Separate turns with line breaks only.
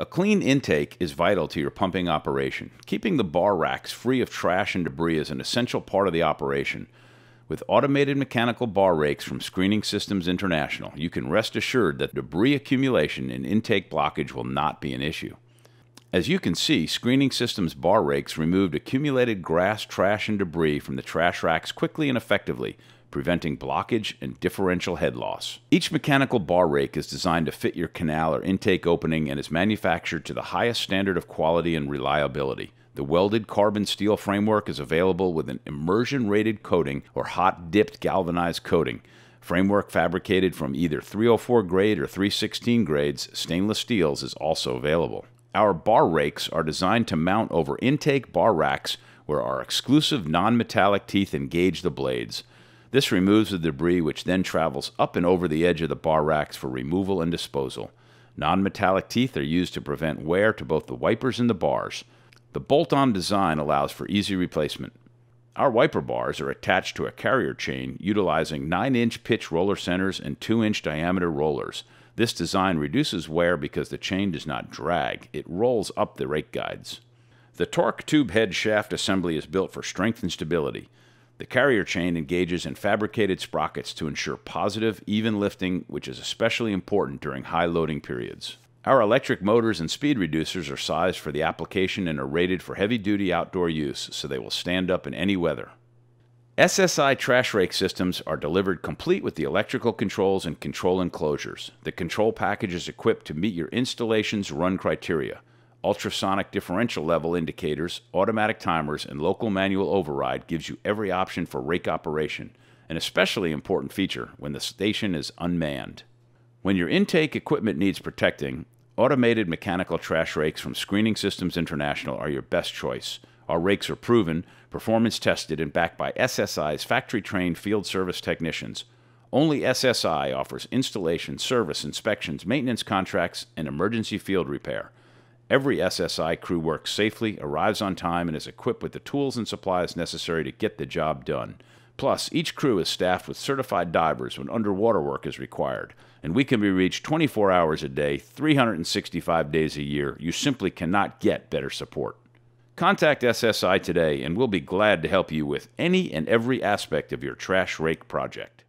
A clean intake is vital to your pumping operation. Keeping the bar racks free of trash and debris is an essential part of the operation. With automated mechanical bar rakes from Screening Systems International, you can rest assured that debris accumulation and intake blockage will not be an issue. As you can see, Screening Systems bar rakes removed accumulated grass, trash, and debris from the trash racks quickly and effectively, preventing blockage and differential head loss. Each mechanical bar rake is designed to fit your canal or intake opening and is manufactured to the highest standard of quality and reliability. The welded carbon steel framework is available with an immersion rated coating or hot dipped galvanized coating. Framework fabricated from either 304 grade or 316 grades, stainless steels is also available. Our bar rakes are designed to mount over intake bar racks where our exclusive non metallic teeth engage the blades. This removes the debris which then travels up and over the edge of the bar racks for removal and disposal. Non metallic teeth are used to prevent wear to both the wipers and the bars. The bolt on design allows for easy replacement. Our wiper bars are attached to a carrier chain utilizing 9 inch pitch roller centers and 2 inch diameter rollers. This design reduces wear because the chain does not drag, it rolls up the rake guides. The torque tube head shaft assembly is built for strength and stability. The carrier chain engages in fabricated sprockets to ensure positive, even lifting, which is especially important during high loading periods. Our electric motors and speed reducers are sized for the application and are rated for heavy duty outdoor use, so they will stand up in any weather. SSI trash rake systems are delivered complete with the electrical controls and control enclosures. The control package is equipped to meet your installation's run criteria. Ultrasonic differential level indicators, automatic timers, and local manual override gives you every option for rake operation, an especially important feature when the station is unmanned. When your intake equipment needs protecting, automated mechanical trash rakes from Screening Systems International are your best choice. Our rakes are proven, performance tested, and backed by SSI's factory trained field service technicians. Only SSI offers installation, service, inspections, maintenance contracts, and emergency field repair. Every SSI crew works safely, arrives on time, and is equipped with the tools and supplies necessary to get the job done. Plus, each crew is staffed with certified divers when underwater work is required, and we can be reached 24 hours a day, 365 days a year. You simply cannot get better support. Contact SSI today and we'll be glad to help you with any and every aspect of your trash rake project.